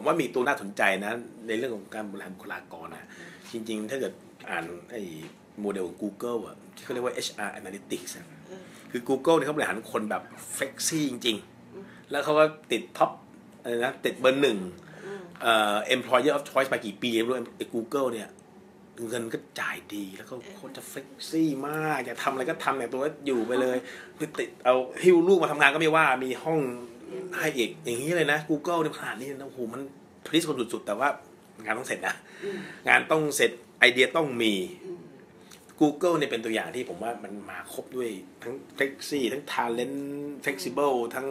ผมว่ามีตัวน่าสนใจนะ ในเรื่องของการบริหารบุคลากรนะจริง ๆ ถ้าเกิดอ่านไอ้โมเดลของ Google อะที่เขาเรียกว่า HR Analytics คือ Google เนี่ยเขาบริหารคนแบบเฟกซี่จริง ๆ แล้วเขาก็ติดท็อปอะไรนะติดเบอร์หนึ่งเอ่อ employer of choice มากี่ปีไม่รู้ไอ้ Google เนี่ยเงินก็จ่ายดีแล้วก็โคตรจะเฟกซี่มากอยากทำอะไรก็ทำแต่ตัวอยู่ไปเลยคือติดเอาหิ้วลูกมาทำงานก็ไม่ว่ามีห้องให้อีกอย่างนี้เลยนะ Google ในขนาดนี้นะโอ้โหมัน พลิสคนสุดๆ แต่ว่างานต้องเสร็จนะ งานต้องเสร็จไอเดียต้องมี Google เนี่ยเป็นตัวอย่างที่ผมว่ามันมาครบด้วยทั้ง flexi ทั้ง talent flexible ทั้ง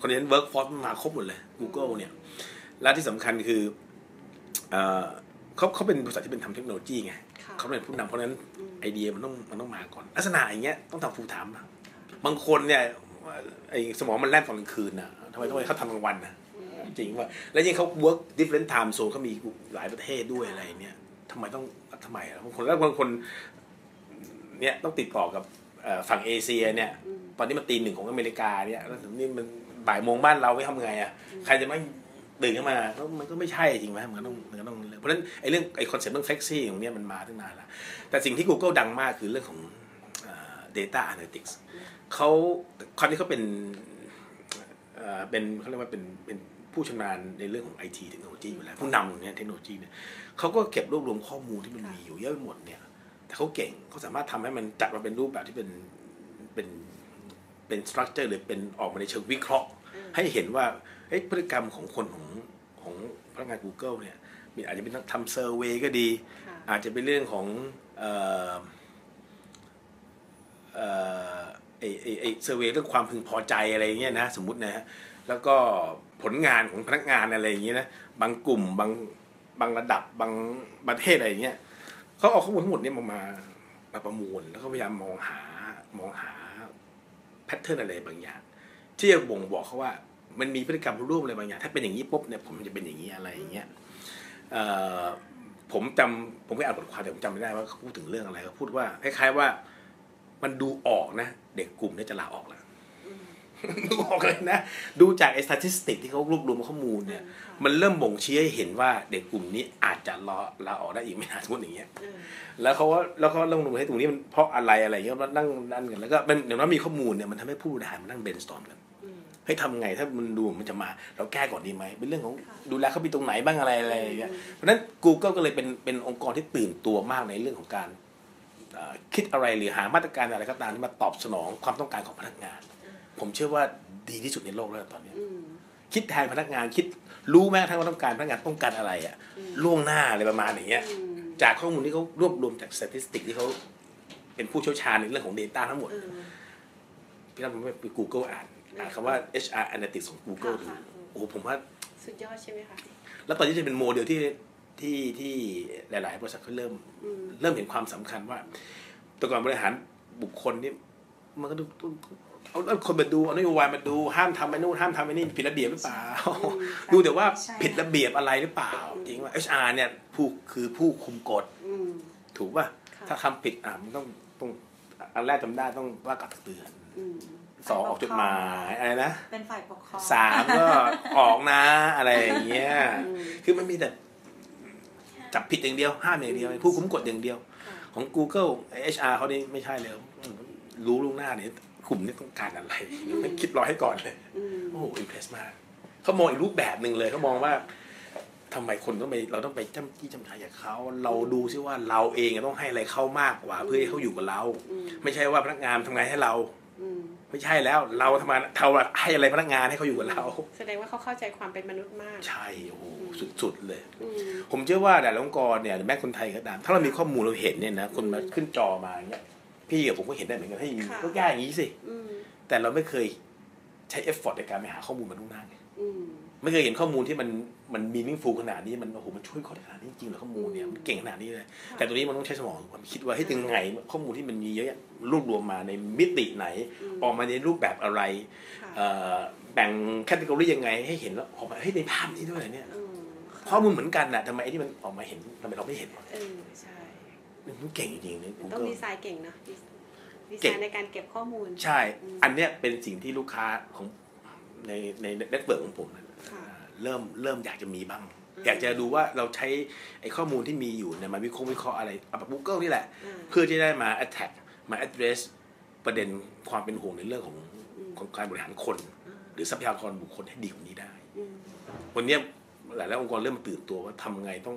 content workforce มันมาครบหมดเลย Google เนี่ย และที่สำคัญคือเอ่อเขาเขาเป็นบริษัทที่เป็นทำเทคโนโลยีไงค่ะเขาเป็นผู้นำเพราะฉะนั้นไอเดียมันต้องมันต้องมาก่อน ลักษณะอย่างเงี้ยต้องทำ full time บางคนเนี่ยไอสมองมันแล่นตอนกลางคืนนะทำไมทำไมเขาทำกลางวันนะ จริงว่าแล้วยิ่งเขา work different time zone เขามีหลายประเทศด้วยอะไรเนี่ยทำไมต้องทำไมอะบางคนแล้วบางคนเนี่ยต้องติดต่อกับฝั่งเอเชียเนี่ย ตอนนี้มันตีหนึ่งของอเมริกาเนี่ยแล้วถึงนี่มันบ่ายโมงบ้านเราไม่ทำไงอะใครจะไม่ตื่นขึ้นมาก็มันก็ไม่ใช่จริงไหมมันก็ต้องมันก็ต้องเพราะฉะนั้นไอ้เรื่องไอ้คอนเซ็ปต์เรื่องเฟกซี่ของเนี้ยมันมาตั้งนานแล้ว แต่สิ่งที่ Google ดังมากคือเรื่องของ data analytics เขาความที่เขาเป็นเอ่อเป็นเขาเรียกว่าเป็นเป็น ผู้ชำนาญในเรื่องของไอทีเทคโนโลยีอยู่แล้ว ผู้นำเนี่ยเทคโนโลยีเนี่ยเขาก็เก็บรวบรวมข้อมูลที่มันมีอยู่เยอะไปหมดเนี่ย แต่เขาเก่งเขาสามารถทำให้มันจัดมาเป็นรูปแบบที่เป็นเป็นเป็นสตรัคเจอร์หรือเป็นออกมาในเชิงวิเคราะห์ ให้เห็นว่าเฮ้ยพฤติกรรมของคนของของพนักงาน Google เนี่ยมีอาจจะเป็นทำ survey ก็ดีค่ะอาจจะเป็นเรื่องของเอ่อเอ่อไอ้ไอ้ไอ้ survey เรื่องความพึงพอใจอะไรเงี้ยนะสมมุตินะฮะแล้วก็ ผลงานของพนักงานอะไรอย่างเงี้ยนะบางกลุ่มบางบางระดับบางประเทศอะไรอย่างเงี้ยเขาเอาข้อมูลทั้งหมดเนี้มามามาประมวลแล้วก็พยายามมองหามองหา pattern อะไรบางอย่าง ที่จะบ่งบอกเขาว่ามันมีพฤติกรรมร่วมอะไรบางอย่าง ถ้าเป็นอย่างนี้ปุ๊บเนี่ยผมจะเป็นอย่างนี้อะไรอย่างเงี้ยผมจำผมไปอ่านบทความแต่ผมจำไม่ได้ว่าเขาพูดถึงเรื่องอะไรเขาพูดว่าคล้ายๆว่า มันดูออกนะ เด็กกลุ่มนี้จะลาออกแล้ว ดูออกเลยนะ ดูจากไอ้สถิติที่เขารวบรวมข้อมูลเนี่ย มันเริ่มบ่งชี้ให้เห็นว่าเด็กกลุ่มนี้อาจจะลาลาออกได้อีกไม่นานสมมติอย่างเงี้ยอืมแล้วเขาก็แล้วเขาลงดูให้ตรงนี้มันเพราะอะไรอะไรเงี้ยแล้วนั่งนั่นกันแล้วก็มันอย่างน้อยมีข้อมูลเนี่ยมันทำให้ผู้บริหารมานั่งเบนสตอมกันอืมเฮ้ยทำไงถ้ามันดูมันจะมา เราแก้ก่อนดีไหมเป็นเรื่องของดูแลเขามีตรงไหนบ้างอะไรอะไรอย่างเงี้ยเพราะฉะนั้น Google ก็เลยเป็นเป็นองค์กรที่ตื่นตัวมากในเรื่องของการเอ่อคิดอะไรหรือหามาตรการอะไรก็ตามที่มาตอบสนองความต้องการของพนักงาน ผมเชื่อว่าดีที่สุดในโลกแล้วตอนนี้อืมคิดแทนพนักงานคิดรู้แม้กระทั่งว่าต้องการพนักงานต้องการอะไรอะล่วงหน้าอะไรประมาณอย่างเงี้ยอืมจากข้อมูลที่เขารวบรวมจากสถิติที่เขาเป็นผู้เชี่ยวชาญในเรื่องของ Data ทั้งหมดอืมพี่ท่านผมไป Google อ่านอ่านคำว่า HR Analytics ของ Google ดูค่ะโอ้โหผมว่า สุดยอดใช่ไหมคะแล้วตอนนี้จะเป็นโมเดลที่ที่ที่หลาย ๆ บริษัทเขาเริ่มอืมเริ่มเห็นความสำคัญว่าแต่ก่อนบริหารบุคคลนี่ มันก็ดูเอาเอาคนมาดูเอานโยบายมาดูห้ามทำไอ้นู่นห้ามทำไอ้นี่ผิดระเบียบหรือเปล่า ดูแต่ว่าใช่ผิดระเบียบอะไรหรือเปล่าจริงว่า HR เนี่ยผู้คือผู้คุมกฎอืมถูกป่ะค่ะถ้าทำผิดอะมันต้องต้องอันแรกจำได้ต้องว่ากล่าวตักเตือนอืมสองออกจดหมายอะไรนะเป็นฝ่ายปกครองสามก็ออกนะอะไรอย่างเงี้ยอืมคือมันมีแต่จับผิดอย่างเดียวห้ามอย่างเดียวผู้คุมกฎอย่างเดียวค่ะของ Google HR เขานี่ไม่ใช่เลย รู้ล่วงหน้าเนี่ยกลุ่มนี้ต้องการอะไรไม่คิดรอให้ก่อนเลยอืมโอ้โหอิมเพรสมากเขามองอีกรูปแบบหนึ่งเลยเขามองว่าทำไมคนต้องไปเราต้องไปจ้ำจี้จำชายกับเขาเราดูซิว่าเราเองต้องให้อะไรเขามากกว่า เพื่อให้เขาอยู่กับเราอืมไม่ใช่ว่าพนักงานทำงานให้เราอืมไม่ใช่แล้วเราทำงานเราให้อะไรพนักงานให้เขาอยู่กับเรา แสดงว่าเขาเข้าใจความเป็นมนุษย์มาก ใช่โอ้โหสุดๆเลยอืมผมเชื่อว่าแต่ละองค์กรเนี่ยหรือแม้คนไทยก็ตามถ้าเรามีข้อมูลเราเห็นเนี่ยนะคนมาขึ้นจอมาอย่างเงี้ย พี่กับผมก็เห็นได้เหมือนกันให้ยค่ะก็แก้อย่างนี้สิอืมแต่เราไม่เคยใช้ effort ในการไปหาข้อมูลมาล่วงหน้าไงอืมไม่เคยเห็นข้อมูลที่มันมัน meaningful ขนาดนี้มันโอ้โหมันช่วยคนขนาดนี้จริงเหรอข้อมูลเนี่ยมันเก่งขนาดนี้เลยแต่ตัวนี้มันต้องใช้สมองความคิดว่าเฮ้ยยังไงข้อมูลที่มันมีเยอะแยะรวบรวมมาในมิติไหนอืมออกมาในรูปแบบอะไรค่ะเอ่อแบ่งแคตตาล็อกยังไงให้เห็นแล้วออกมาเฮ้ยในภาพนี้ด้วยเหรอเนี่ยอืมข้อมูลเหมือนกันน่ะทำไมไอ้ที่มันออกมาเห็นทำไมเราไม่เห็นวะเออใช่ มันเก่งจริงๆเนี่ยมันต้อง Google ดีไซน์เก่งนะดีดีเก่ไซงน์ในการเก็บข้อมูล ใช่ อันเนี้ยเป็นสิ่งที่ลูกค้าของในใน network ของผมนะค่ะเริ่มเริ่มอยากจะมีบ้าง อยากจะดูว่าเราใช้ไอ้ข้อมูลที่มีอยู่เนี่ยมาวิเคราะห์วิเคราะห์อะไรเอาแบบ Google นี่แหละอ่าเพื่อที่ได้มา attack มา address ประเด็นความเป็นห่วงในเรื่องของของการบริหารคน หรือทรัพยากรบุคคลให้ดีกว่านี้ได้อืมวันเนี้ยหลายๆองค์กรเริ่มตื่นตัวว่าทำไงต้อง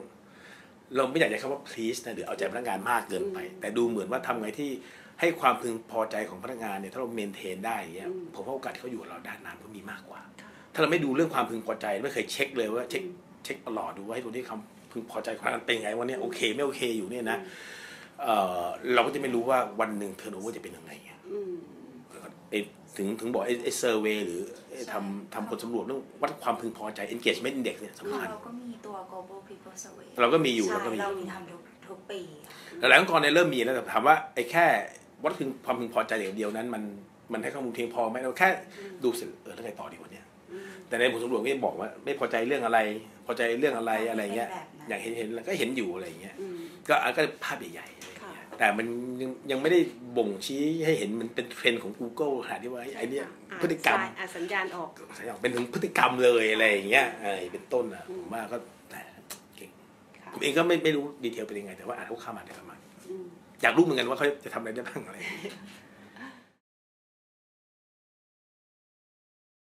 เราไม่อยากจะคำว่า please นะหรือเอาใจพนักงานมากเกินไป แต่ดูเหมือนว่าทำไงที่ให้ความพึงพอใจของพนักงานเนี่ยถ้าเรา maintain ได้อย่างเงี้ยผมว่าโอกาสที่เขาอยู่กับเราได้นานก็มีมากกว่า ถ้าเราไม่ดูเรื่องความพึงพอใจไม่เคยเช็คเลยว่าเช็คเช็คตลอดดูว่าให้ตัวที่คำพึงพอใจของพนักงานเป็นไงวันนี้โอเคไม่โอเคอยู่เนี่ยนะเอ่อเราก็จะไม่รู้ว่าวันหนึ่ง turnover จะเป็นยังไงไงอืมไอ้ถึงถึงบอกไอ้ไอ้ survey หรือไอ้ทำทำผลสำรวจเรื่องวัดความพึงพอใจ engagement index เนี่ยคือสำคัญเราก็มี ตัว global people survey เราก็มีอยู่ใช่เราก็มีเรามีทำทุกทุกปีค่ะหลายๆองค์กรเนี่ยเริ่มมีแล้วแต่ถามว่าไอ้แค่วัดพึงความพึงพอใจอย่างเดียวนั้น มันมันให้ข้อมูลเพียงพอไหมเราแค่ดูเสร็จเออแล้วไงต่อดีวะเนี่ยอืมแต่ในผลสำรวจก็ยังบอกว่า ไม่พอใจเรื่องอะไร พอใจเรื่องอะไรอะไรเงี้ยเป็นแบบนั้นอย่างเห็นเห็นแล้วก็เห็นอยู่อะไรเงี้ยอืมก็อันก็ภาพใหญ่ๆอะไรเงี้ยค่ะแต่มันยังยังไม่ได้บ่งชี้ให้เห็นมันเป็นเทรนด์ของ Google ขนาดที่ว่าไอ้เนี่ยอ่าพฤติกรรมใช่อ่าสัญญาณออกเป็นถึงพฤติกรรมเลยอะไรอย่างเงี้ยเออเป็นต้นอะผมว่าก็แต่เก่งค่ะ ผมเองก็ไม่ไม่รู้ดีเทลเป็นยังไง แต่ว่าอ่านเขาเข้ามาได้ประมาณอืมอยากรู้เหมือนกันว่าเขาจะทำอะไรได้บ้างอะไรอย่างเงี้ย